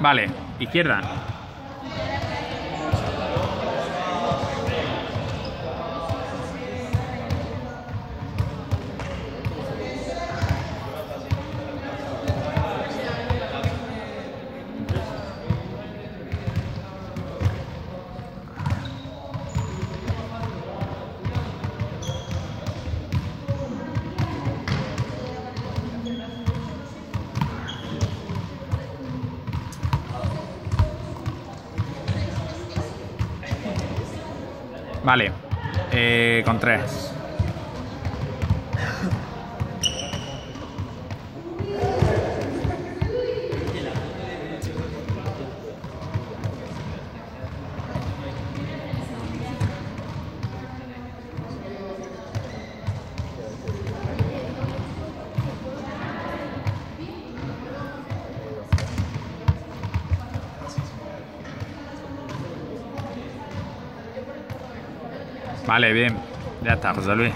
Vale, izquierda. Vale, eh, con tres. Vale, bien. Ya está, José Luis.